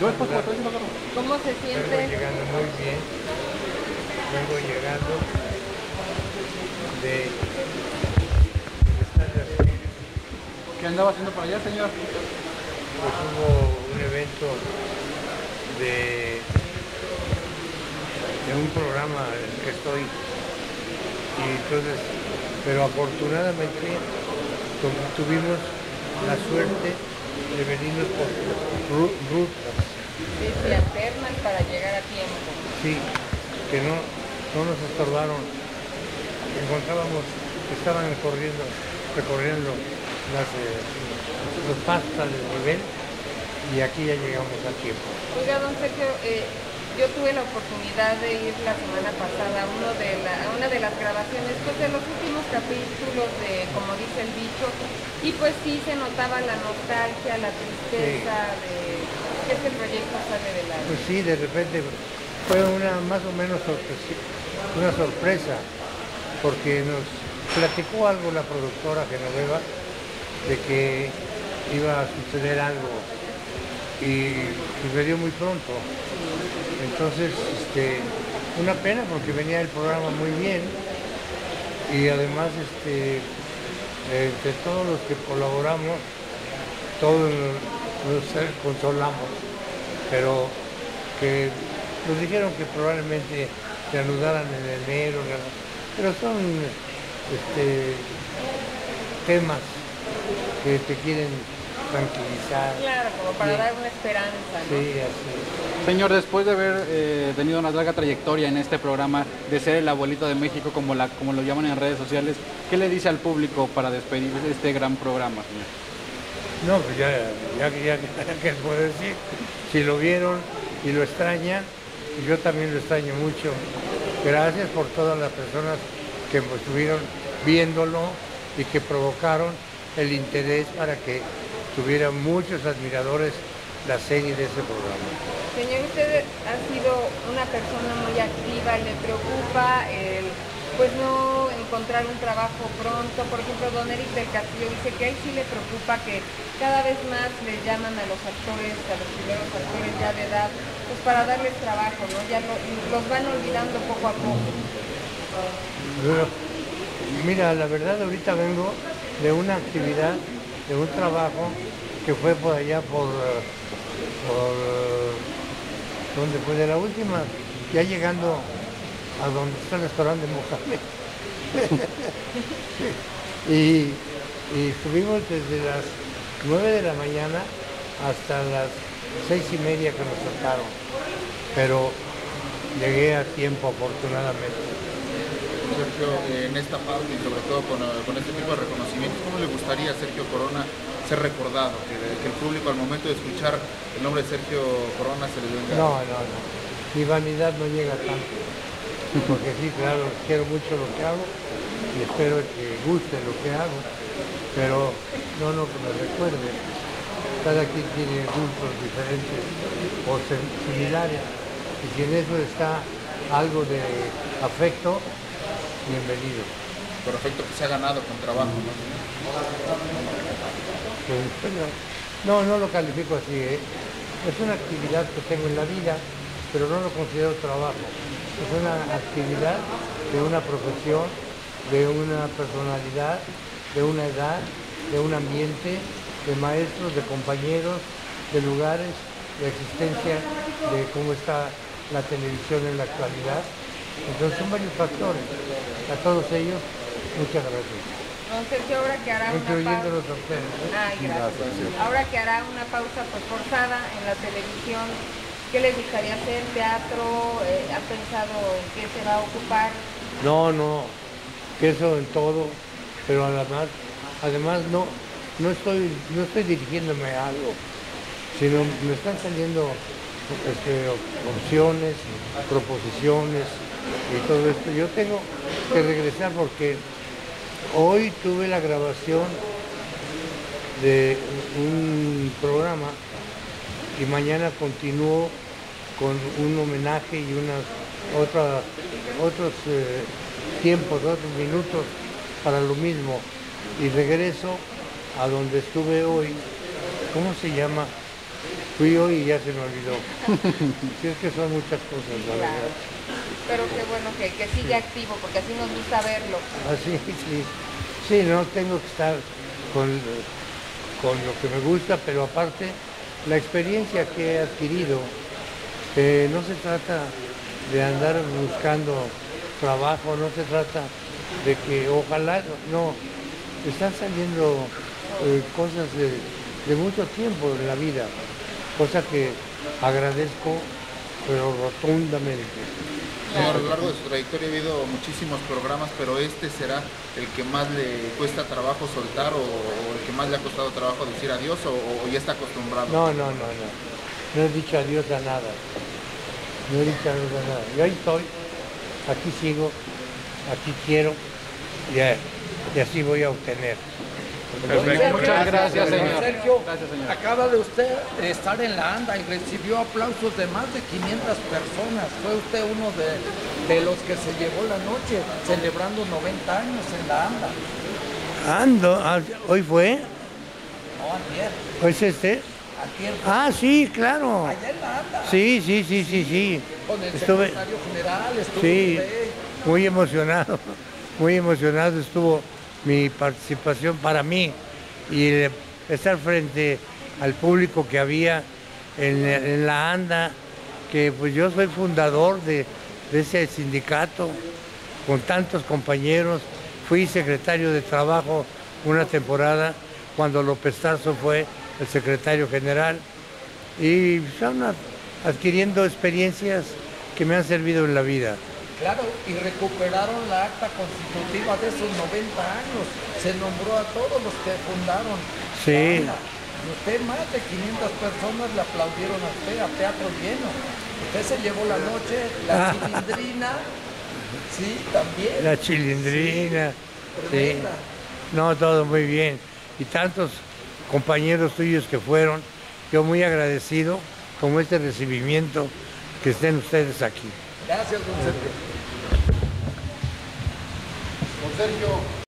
¿Cómo se siente? Vengo llegando muy bien. Vengo llegando de... ¿Qué andaba haciendo por allá, señor? Pues hubo un evento de, de un programa en el que estoy. Y entonces, pero afortunadamente tu- tuvimos la suerte de venirnos por ru- rutas. Sí, se alternan para llegar a tiempo. Sí, que no, no nos estorbaron. Encontrábamos que estaban corriendo, recorriendo las, eh, los pastas del nivel y aquí ya llegamos a tiempo. Oiga, don Sergio, eh, yo tuve la oportunidad de ir la semana pasada a, uno de la, a una de las grabaciones pues, de los últimos capítulos de, como dice el dicho, y pues sí se notaba la nostalgia, la tristeza de este proyecto sale de. Pues sí, de repente fue una más o menos sorpresi- una sorpresa, porque nos platicó algo la productora Genoveva de que iba a suceder algo y sucedió muy pronto. Entonces, este, una pena porque venía el programa muy bien y además este, entre todos los que colaboramos, todos nos consolamos, pero que nos dijeron que probablemente se anudaran en enero, pero son este, temas que te quieren tranquilizar. Claro, como para Sí. dar una esperanza, ¿no? Sí, así. Señor, después de haber eh, tenido una larga trayectoria en este programa, de ser el abuelito de México, como, la, como lo llaman en redes sociales, ¿qué le dice al público para despedir de este gran programa, señor? No, pues ya, ya, ya, ya que puedo decir, si lo vieron y lo extrañan, yo también lo extraño mucho. Gracias por todas las personas que estuvieron viéndolo y que provocaron el interés para que tuviera muchos admiradores la serie de ese programa. Señor, usted ha sido una persona muy activa, le preocupa el pues no encontrar un trabajo pronto. Por ejemplo, don Eric del Castillo dice que a él sí le preocupa que cada vez más le llaman a los actores, a los primeros actores ya de edad, pues para darles trabajo, ¿no? Ya lo- los van olvidando poco a poco. Mira, la verdad ahorita vengo de una actividad, de un trabajo que fue por allá por, eh, por eh, donde fue de la última, ya llegando a donde está el restaurante de Mohamed. y, y estuvimos desde las 9 de la mañana hasta las seis y media que nos tocaron. Pero llegué a tiempo afortunadamente. Sergio, en esta parte y sobre todo con, con este tipo de reconocimientos, ¿cómo le gustaría a Sergio Corona ser recordado? Que, que el público al momento de escuchar el nombre de Sergio Corona se le venga. No, no, no. Mi vanidad no llega tanto. Porque sí, claro, quiero mucho lo que hago y espero que guste lo que hago. Pero no, no, que me recuerde. Cada quien tiene gustos diferentes o sim- similares. Y si en eso está algo de afecto, bienvenido. Perfecto, que se ha ganado con trabajo. ¿no? No, no lo califico así. ¿eh? Es una actividad que tengo en la vida, pero no lo considero trabajo. Es una actividad de una profesión, de una personalidad, de una edad, de un ambiente, de maestros, de compañeros, de lugares, de existencia, de cómo está la televisión en la actualidad. Entonces son varios factores. A todos ellos, muchas gracias. Don Sergio, ahora que hará una pausa. Incluyéndolos a ustedes. ¿eh? Ay, gracias. Ahora que hará una pausa pues, forzada en la televisión, ¿qué le gustaría hacer? ¿Teatro? Eh, ¿Ha pensado en qué se va a ocupar? No, no, pienso en todo, pero además, además no, no estoy, no estoy dirigiéndome a algo, sino me están saliendo este, opciones, proposiciones y todo esto. Yo tengo que regresar porque hoy tuve la grabación de un programa y mañana continúo con un homenaje y unas otras otros eh, tiempos, otros minutos para lo mismo y regreso a donde estuve hoy. ¿Cómo se llama? Fui hoy y ya se me olvidó. Sí, es que son muchas cosas, la Claro. verdad. Pero qué bueno que, que sigue activo, porque así nos gusta verlo. Así, sí. Sí, no tengo que estar con, con lo que me gusta, pero aparte la experiencia que he adquirido, eh, no se trata de andar buscando trabajo, no se trata de que ojalá, no, están saliendo eh, cosas de, de mucho tiempo en la vida, cosa que agradezco, pero rotundamente. Señor, a lo largo de su trayectoria ha habido muchísimos programas, pero este será el que más le cuesta trabajo soltar o, el que más le ha costado trabajo decir adiós o, o ya está acostumbrado. No, no, no, no. No he dicho adiós a nada. No he dicho adiós a nada. Yo ahí estoy, aquí sigo, aquí quiero y, y así voy a obtener. Muchas gracias, señor. Sergio, Gracias, señor. acaba de usted estar en la ANDA y recibió aplausos de más de 500 personas. Fue usted uno de, de los que se llevó la noche celebrando 90 años en la ANDA. Ando, ah, hoy fue, No, ayer. hoy es este. Ayer Ah, sí, claro. allá en la ANDA. Sí, sí, sí, sí, sí. Con el Estuve, secretario general, estuvo sí, usted. muy emocionado, muy emocionado estuvo mi participación para mí y estar frente al público que había en, la ANDA, que pues yo soy fundador de, de ese sindicato con tantos compañeros, fui secretario de trabajo una temporada cuando López Tarso fue el secretario general y están adquiriendo experiencias que me han servido en la vida. Claro, y recuperaron la acta constitutiva de esos 90 años. Se nombró a todos los que fundaron. Sí. Y usted, más de 500 personas le aplaudieron a usted a teatro lleno. Usted se llevó la noche, la cilindrina. Sí, también. La chilindrina. Sí. No, todo muy bien. Y tantos compañeros tuyos que fueron, yo muy agradecido con este recibimiento que estén ustedes aquí. Gracias, don Sergio. Don Sergio,